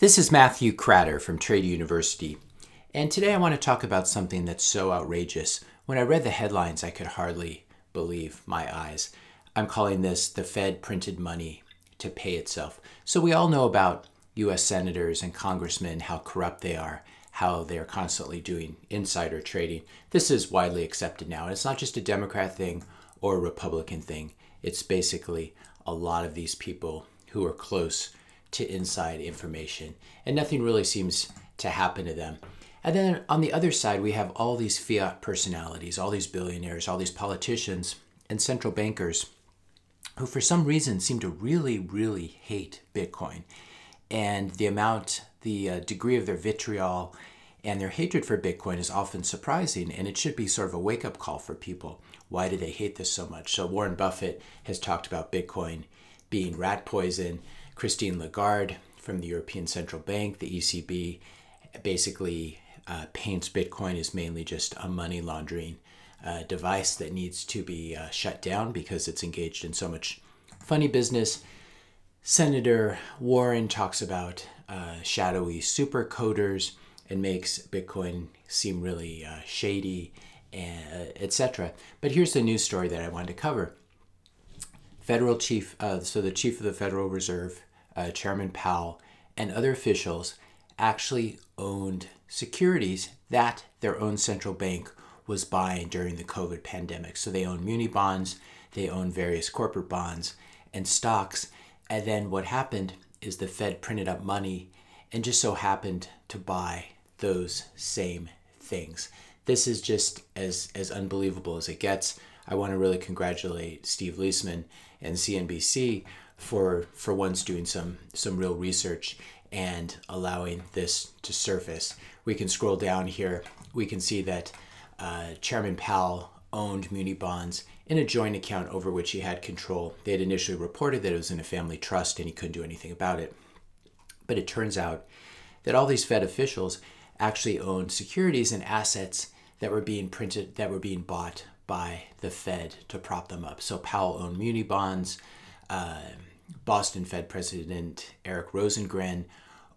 This is Matthew Kratter from Trader University, and today I want to talk about something that's so outrageous. When I read the headlines, I could hardly believe my eyes. I'm calling this the Fed printed money to pay itself. So, we all know about US senators and congressmen, how corrupt they are, how they're constantly doing insider trading. This is widely accepted now. And it's not just a Democrat thing or a Republican thing, it's basically a lot of these people who are close to inside information, and nothing really seems to happen to them. And then on the other side, we have all these fiat personalities, all these billionaires, all these politicians, and central bankers who, for some reason, seem to really, really hate Bitcoin. And the amount, the uh, degree of their vitriol and their hatred for Bitcoin is often surprising, and it should be sort of a wake up call for people. Why do they hate this so much? So, Warren Buffett has talked about Bitcoin being rat poison. Christine Lagarde from the European Central Bank, the ECB, basically uh, paints Bitcoin as mainly just a money laundering uh, device that needs to be uh, shut down because it's engaged in so much funny business. Senator Warren talks about uh, shadowy super coders and makes Bitcoin seem really uh, shady, uh, etc. But here's the news story that I wanted to cover. Federal chief, so the chief of the Federal Reserve, uh, Chairman Powell, and other officials actually owned securities that their own central bank was buying during the COVID pandemic. So they own muni bonds, they own various corporate bonds and stocks. And then what happened is the Fed printed up money and just so happened to buy those same things. This is just as, as unbelievable as it gets. I want to really congratulate Steve Liesman and CNBC for for once doing some some real research and allowing this to surface. We can scroll down here. We can see that uh, Chairman Powell owned muni bonds in a joint account over which he had control. They had initially reported that it was in a family trust and he couldn't do anything about it. But it turns out that all these Fed officials actually owned securities and assets that were being printed, that were being bought by the Fed to prop them up. So Powell owned muni bonds. Uh, Boston Fed President Eric Rosengren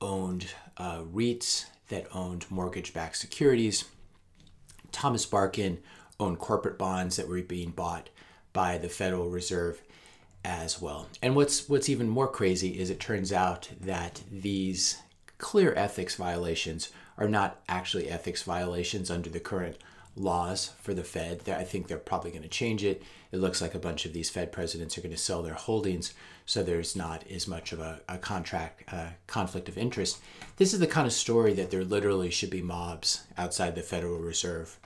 owned uh, REITs that owned mortgage backed securities. Thomas Barkin owned corporate bonds that were being bought by the Federal Reserve as well. And what's what's even more crazy is it turns out that these clear ethics violations are not actually ethics violations under the current laws for the Fed. I think they're probably going to change it. It looks like a bunch of these Fed presidents are going to sell their holdings, so there's not as much of a, a contract uh, conflict of interest. This is the kind of story that there literally should be mobs outside the Federal Reserve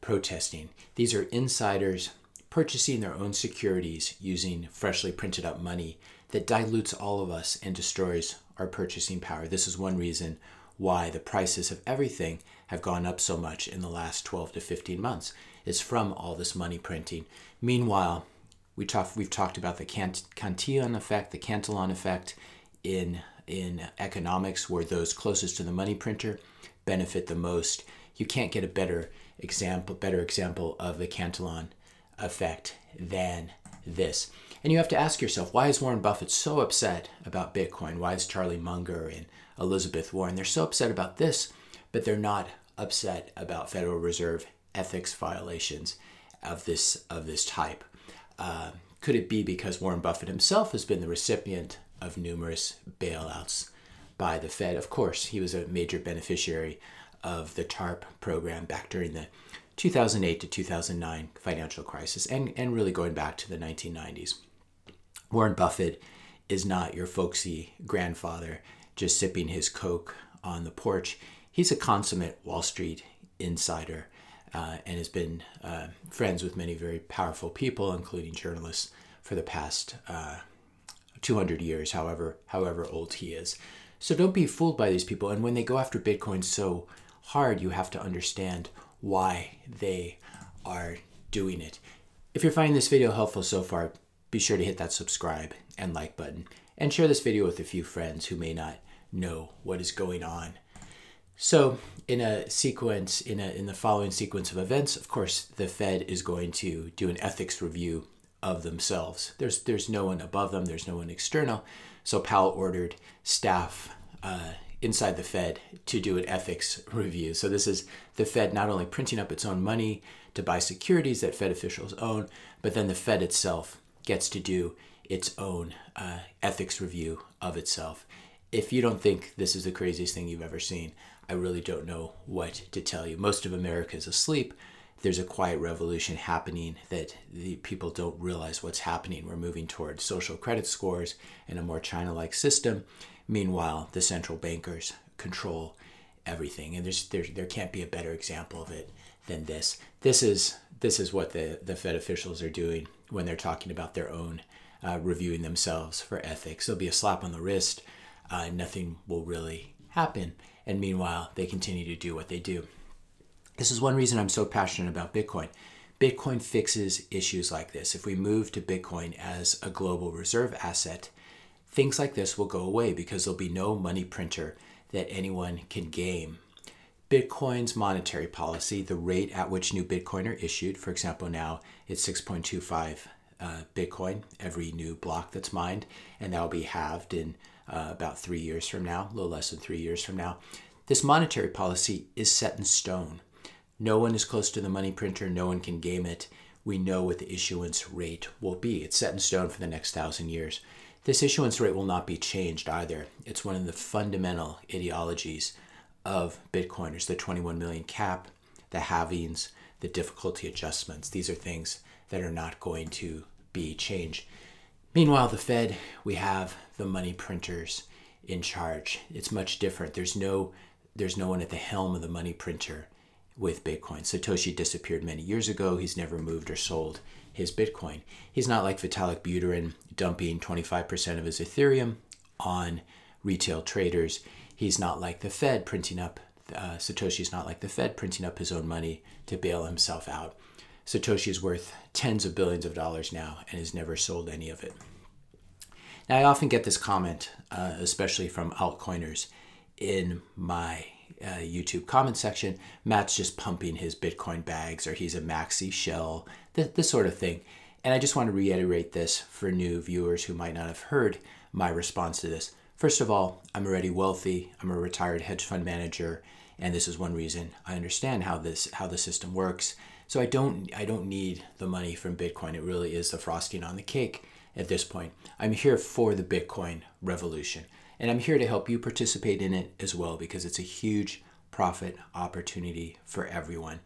protesting. These are insiders purchasing their own securities using freshly printed up money that dilutes all of us and destroys our purchasing power. This is one reason why the prices of everything have gone up so much in the last 12 to 15 months is from all this money printing. Meanwhile, we talk, we've talked about the Cant- Cantillon effect, the Cantillon effect in, in economics, where those closest to the money printer benefit the most. You can't get a better example, better example of the Cantillon effect than this. And you have to ask yourself, why is Warren Buffett so upset about Bitcoin? Why is Charlie Munger and Elizabeth Warren. They're so upset about this, but they're not upset about Federal Reserve ethics violations of this of this type. Uh, could it be because Warren Buffett himself has been the recipient of numerous bailouts by the Fed? Of course, he was a major beneficiary of the TARP program back during the 2008 to 2009 financial crisis and, and really going back to the 1990s. Warren Buffett is not your folksy grandfather just sipping his Coke on the porch. He's a consummate Wall Street insider uh, and has been uh, friends with many very powerful people, including journalists, for the past uh, 200 years, however, however old he is. So don't be fooled by these people. And when they go after Bitcoin so hard, you have to understand why they are doing it. If you're finding this video helpful so far, be sure to hit that subscribe and like button and share this video with a few friends who may not know what is going on. So in a sequence, in, a, in the following sequence of events, of course, the Fed is going to do an ethics review of themselves. There's, there's no one above them, there's no one external. So Powell ordered staff uh, inside the Fed to do an ethics review. So this is the Fed not only printing up its own money to buy securities that Fed officials own, but then the Fed itself gets to do its own uh, ethics review of itself. If you don't think this is the craziest thing you've ever seen, I really don't know what to tell you. Most of America is asleep. There's a quiet revolution happening that the people don't realize what's happening. We're moving toward social credit scores and a more China like system. Meanwhile, the central bankers control everything. And there's, there, there can't be a better example of it than this. This is, this is what the, the Fed officials are doing when they're talking about their own uh, reviewing themselves for ethics. There'll be a slap on the wrist. Uh, nothing will really happen. And meanwhile, they continue to do what they do. This is one reason I'm so passionate about Bitcoin. Bitcoin fixes issues like this. If we move to Bitcoin as a global reserve asset, things like this will go away because there'll be no money printer that anyone can game. Bitcoin's monetary policy, the rate at which new Bitcoin are issued, for example, now it's 6.25 uh, Bitcoin every new block that's mined, and that will be halved in uh, about three years from now, a little less than three years from now. This monetary policy is set in stone. No one is close to the money printer, no one can game it. We know what the issuance rate will be. It's set in stone for the next thousand years. This issuance rate will not be changed either. It's one of the fundamental ideologies of Bitcoiners the 21 million cap, the halvings, the difficulty adjustments. These are things that are not going to be changed. Meanwhile, the Fed, we have the money printers in charge. It's much different. There's no there's no one at the helm of the money printer with Bitcoin. Satoshi disappeared many years ago. He's never moved or sold his Bitcoin. He's not like Vitalik Buterin dumping 25% of his Ethereum on retail traders. He's not like the Fed printing up, uh, Satoshi's not like the Fed printing up his own money to bail himself out. Satoshi is worth tens of billions of dollars now and has never sold any of it. Now, I often get this comment, uh, especially from altcoiners, in my uh, YouTube comment section. Matt's just pumping his Bitcoin bags, or he's a maxi shell, th- this sort of thing. And I just want to reiterate this for new viewers who might not have heard my response to this. First of all, I'm already wealthy. I'm a retired hedge fund manager, and this is one reason I understand how this how the system works. So I don't I don't need the money from Bitcoin. It really is the frosting on the cake at this point. I'm here for the Bitcoin revolution. And I'm here to help you participate in it as well because it's a huge profit opportunity for everyone.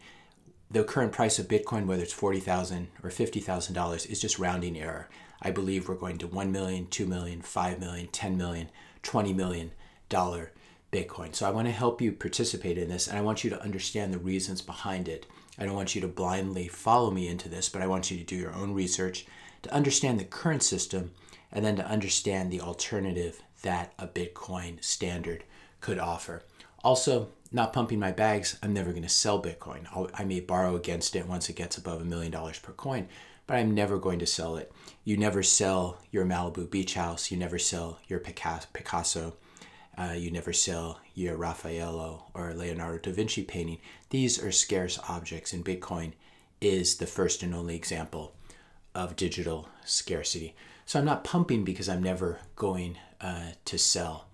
The current price of Bitcoin, whether it's 40,000 or $50,000, is just rounding error. I believe we're going to 1 million, 2 million, 5 million, 10 million, 20 million dollar Bitcoin. So I want to help you participate in this and I want you to understand the reasons behind it. I don't want you to blindly follow me into this, but I want you to do your own research to understand the current system and then to understand the alternative that a Bitcoin standard could offer. Also, not pumping my bags, I'm never going to sell Bitcoin. I'll, i may borrow against it once it gets above a million dollars per coin, but I'm never going to sell it. You never sell your Malibu beach house. You never sell your Picasso. Uh, you never sell your Raffaello or Leonardo da Vinci painting. These are scarce objects, and Bitcoin is the first and only example of digital scarcity. So I'm not pumping because I'm never going uh, to sell.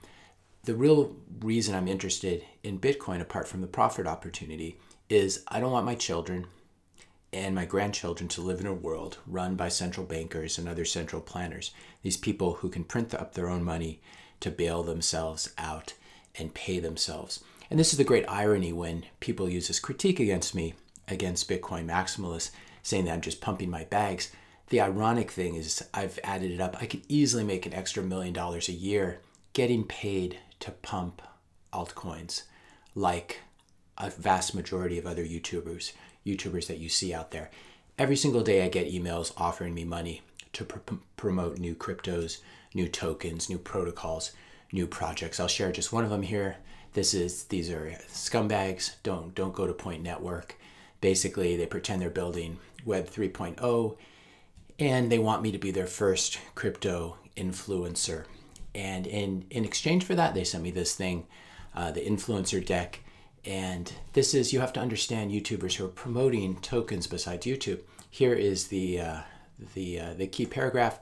The real reason I'm interested in Bitcoin, apart from the profit opportunity, is I don't want my children and my grandchildren to live in a world run by central bankers and other central planners. These people who can print up their own money to bail themselves out and pay themselves. And this is the great irony when people use this critique against me, against Bitcoin maximalists, saying that I'm just pumping my bags. The ironic thing is, I've added it up. I could easily make an extra million dollars a year getting paid to pump altcoins, like a vast majority of other YouTubers, YouTubers that you see out there. Every single day, I get emails offering me money to pr- promote new cryptos, new tokens, new protocols, new projects. I'll share just one of them here. This is these are scumbags. Don't don't go to Point Network. Basically, they pretend they're building Web 3.0 and they want me to be their first crypto influencer. And in in exchange for that, they sent me this thing, uh, the influencer deck. And this is you have to understand YouTubers who are promoting tokens besides YouTube. Here is the uh, the uh, the key paragraph.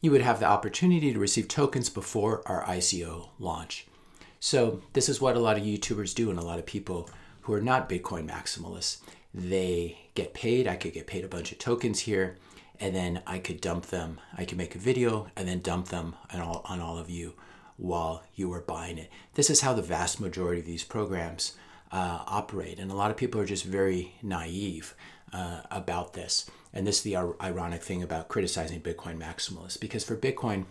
You would have the opportunity to receive tokens before our ICO launch. So, this is what a lot of YouTubers do and a lot of people who are not Bitcoin maximalists. They get paid. I could get paid a bunch of tokens here, and then I could dump them. I could make a video and then dump them on all, on all of you while you are buying it. This is how the vast majority of these programs uh, operate. And a lot of people are just very naive uh, about this. And this is the ironic thing about criticizing Bitcoin maximalists, because for Bitcoin,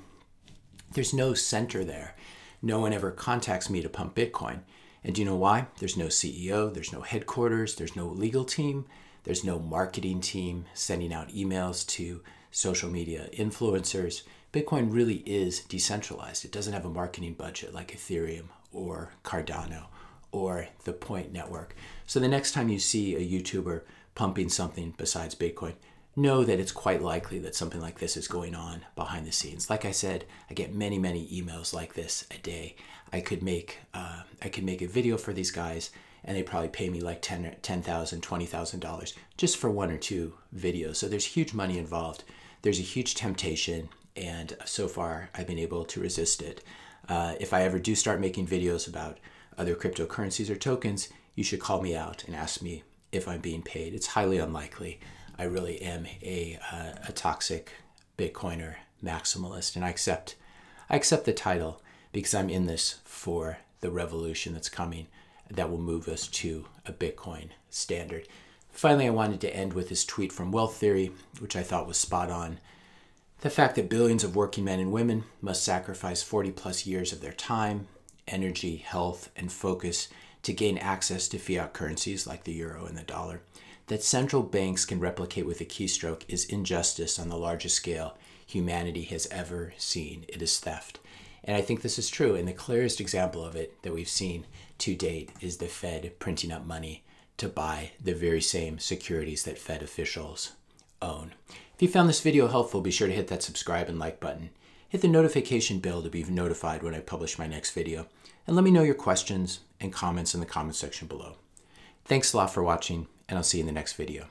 there's no center there. No one ever contacts me to pump Bitcoin. And do you know why? There's no CEO, there's no headquarters, there's no legal team, there's no marketing team sending out emails to social media influencers. Bitcoin really is decentralized. It doesn't have a marketing budget like Ethereum or Cardano or the Point Network. So the next time you see a YouTuber pumping something besides Bitcoin, know that it's quite likely that something like this is going on behind the scenes. Like I said, I get many, many emails like this a day. I could make uh, I could make a video for these guys, and they probably pay me like ten ten thousand, twenty thousand dollars just for one or two videos. So there's huge money involved. There's a huge temptation, and so far I've been able to resist it. Uh, if I ever do start making videos about other cryptocurrencies or tokens, you should call me out and ask me if I'm being paid. It's highly unlikely. I really am a, uh, a toxic Bitcoiner maximalist, and I accept I accept the title because I'm in this for the revolution that's coming that will move us to a Bitcoin standard. Finally, I wanted to end with this tweet from Wealth Theory, which I thought was spot on. The fact that billions of working men and women must sacrifice 40 plus years of their time, energy, health, and focus to gain access to fiat currencies like the euro and the dollar, that central banks can replicate with a keystroke is injustice on the largest scale humanity has ever seen. It is theft. And I think this is true. And the clearest example of it that we've seen to date is the Fed printing up money to buy the very same securities that Fed officials own. If you found this video helpful, be sure to hit that subscribe and like button. Hit the notification bell to be notified when I publish my next video. And let me know your questions and comments in the comment section below. Thanks a lot for watching, and I'll see you in the next video.